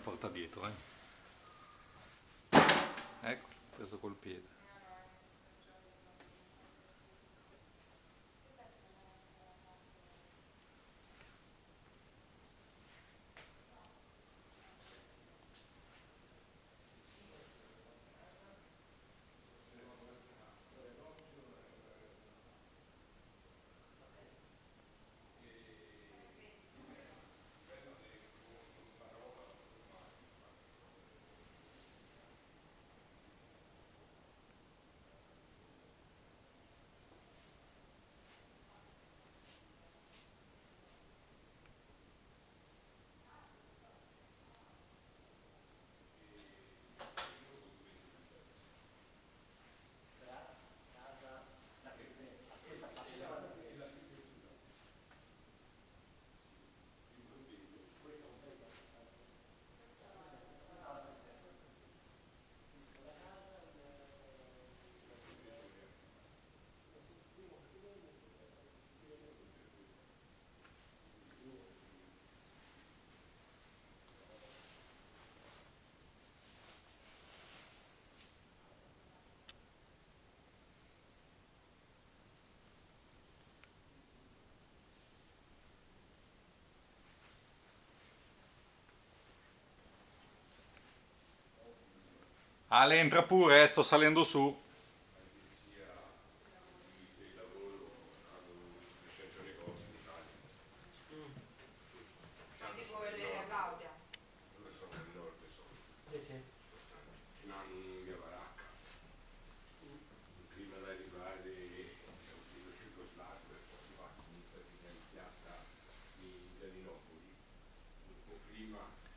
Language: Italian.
porta dietro. Eh. Ecco, preso col piede. Ale entra pure, eh, sto salendo su. prima